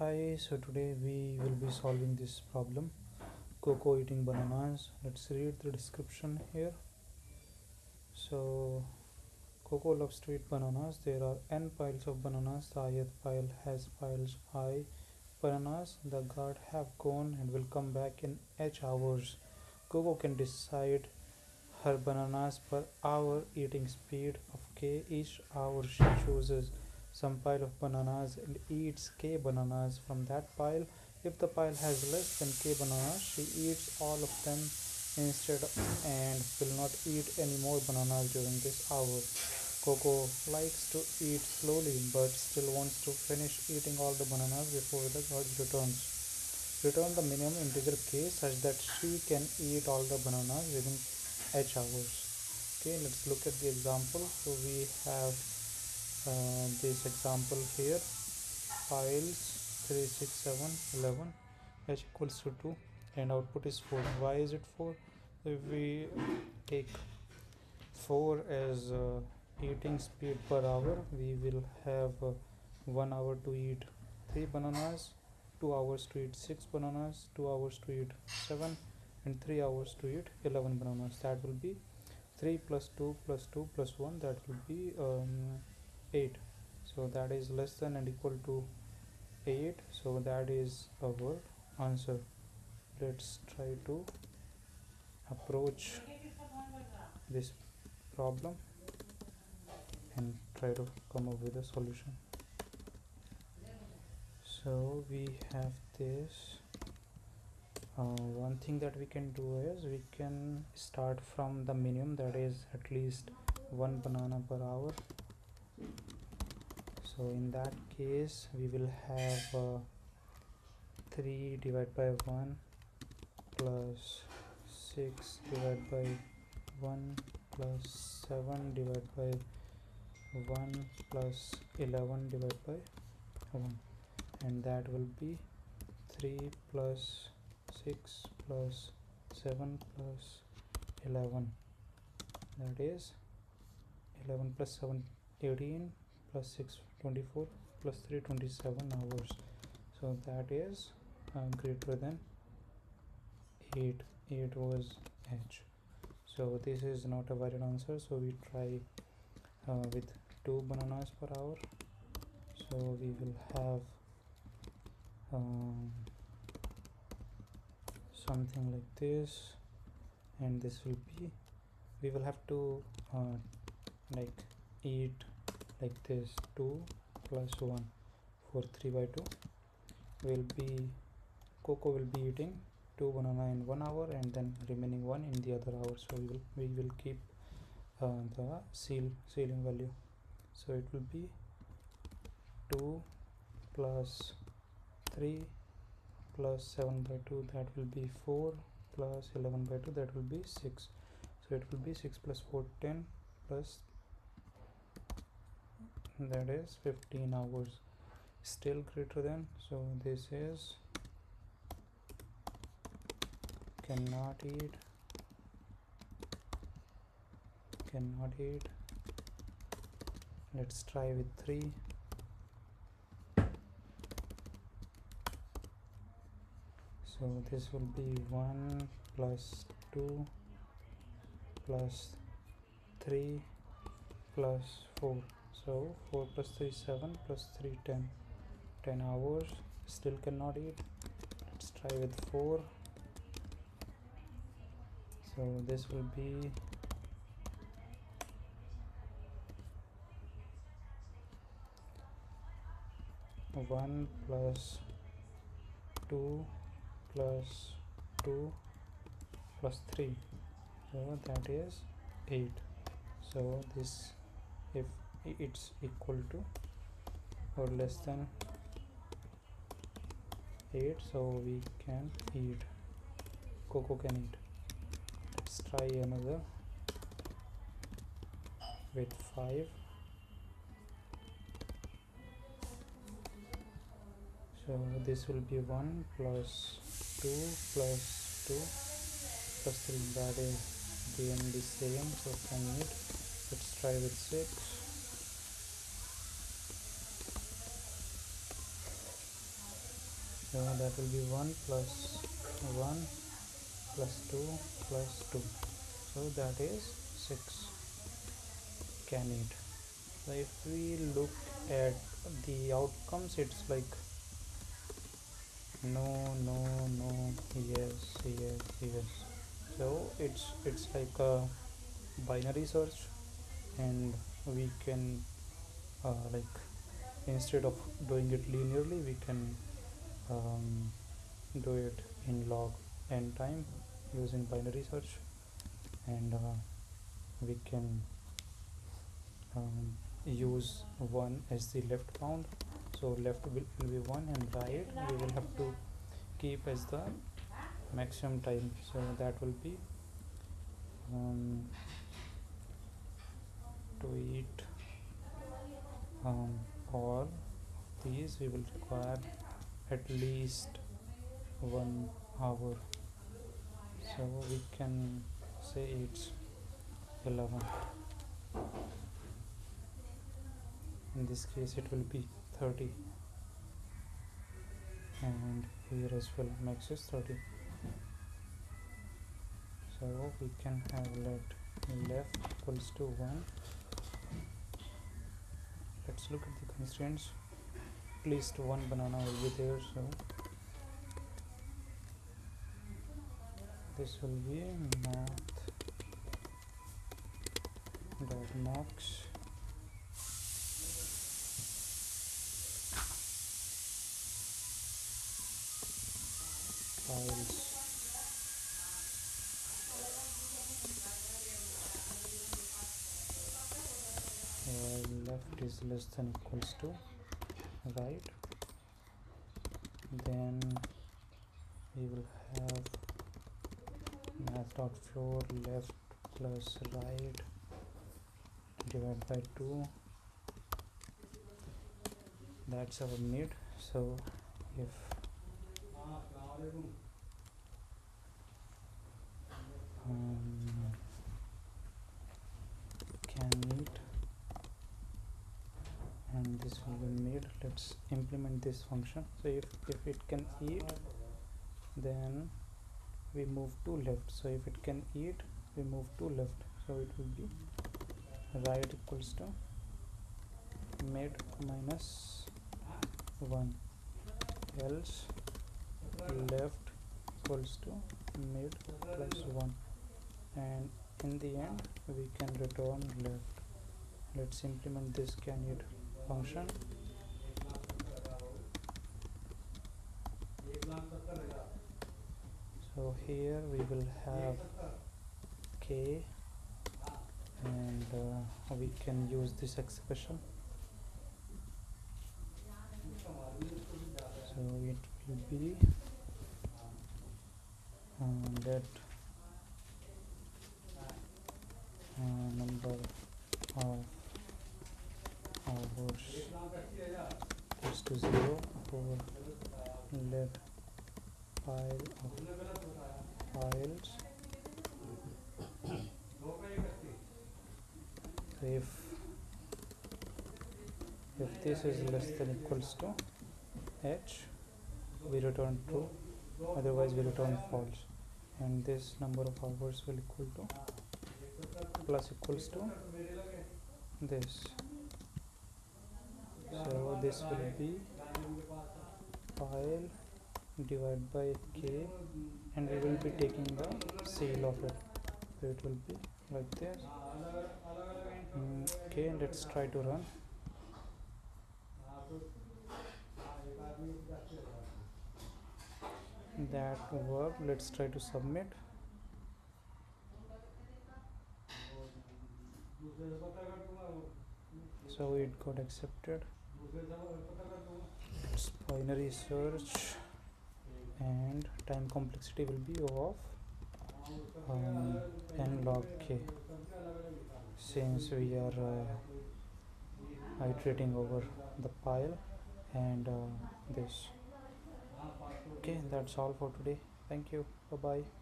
hi so today we will be solving this problem. Koko eating bananas. Let's read the description here. So Koko loves to eat bananas. There are n piles of bananas. The ith pile has piles i bananas. The guard have gone and will come back in h hours. Koko can decide her bananas per hour eating speed of k each hour she chooses some pile of bananas and eats k bananas from that pile. If the pile has less than k bananas, she eats all of them instead and will not eat any more bananas during this hour. Koko likes to eat slowly but still wants to finish eating all the bananas before the guard returns. Return the minimum integer k such that she can eat all the bananas within h hours. Okay, let's look at the example. So we have this example here piles 3 6 7 11 h equals to 2 and output is 4 why is it 4 if we take 4 as uh, eating speed per hour we will have uh, 1 hour to eat 3 bananas 2 hours to eat 6 bananas 2 hours to eat 7 and 3 hours to eat 11 bananas. That will be 3 plus 2 plus 2 plus 1 that will be um, 8 so that is less than and equal to 8 so that is our answer. Let's try to approach this problem and try to come up with a solution. So we have this. Uh, one thing that we can do is we can start from the minimum that is at least one banana per hour so in that case we will have uh, 3 divided by 1 plus 6 divided by 1 plus 7 divided by 1 plus 11 divided by 1 and that will be 3 plus 6 plus 7 plus 11 that is 11 plus 7 18 plus 6 24 plus 3 27 hours. So that is uh, greater than 8 8 was h. So this is not a valid answer so we try uh, with two bananas per hour. So we will have um, something like this and this will be we will have to uh, like eat like this 2 plus 1 for 3 by 2 will be Koko will be eating 2 banana in 1 hour and then remaining one in the other hour. So we will, we will keep uh, the ceil ceiling value. So it will be 2 plus 3 plus 7 by 2 that will be 4 plus 11 by 2 that will be 6 so it will be 6 plus 4 10 plus that is 15 hours. Still greater than so this is cannot eat cannot eat. Let's try with 3 so this will be 1 plus 2 plus 3 plus 4 so 4 plus 3 7 plus 3 10 10 hours still cannot eat. Let's try with 4 so this will be one plus two plus two plus three. So that is eight. So this if it's equal to or less than 8 so we can eat. Koko can eat. Let's try another with 5 so this will be 1 plus 2 plus 2 plus 3 that is again the same so can eat. Let's try with 6 so that will be 1 plus 1 plus 2 plus 2 so that is 6 can eat so if we look at the outcomes it's like no no no yes yes yes. So it's it's like a binary search and we can uh, like instead of doing it linearly we can um, do it in log n time using binary search. And uh, we can um, use 1 as the left bound. So left will, will be 1 and right we will have to keep as the maximum time. So that will be um, to eat um, all these we will require at least one hour. So we can say it's 11 in this case it will be 30 and here as well max is 30 so we can have let left equals to 1 let's look at the constraints least one banana will be there so this will be math dot max. Piles. Left is less than equals to right? Then we will have math dot floor left plus right divided by 2 that's our mid. So if um, can eat this will made let's implement this function. So if, if it can eat then we move to left. So if it can eat we move to left. So it will be right equals to mid minus 1 else left equals to mid plus 1 and in the end we can return left. Let's implement this can it function so here we will have k and uh, we can use this expression. So it will be um, that uh, number of hours is to 0 for let file of files if if this is less than equals to h we return true. Otherwise we return false. And this number of hours will equal to plus equals to this this will be file divided by k and we will be taking the ceil of it. So it will be like this. Mm, okay let's try to run. That worked let's try to submit. So it got accepted binary search and time complexity will be of um, n log k. Since we are uh, iterating over the pile and uh, this. Okay that's all for today. Thank you. Bye bye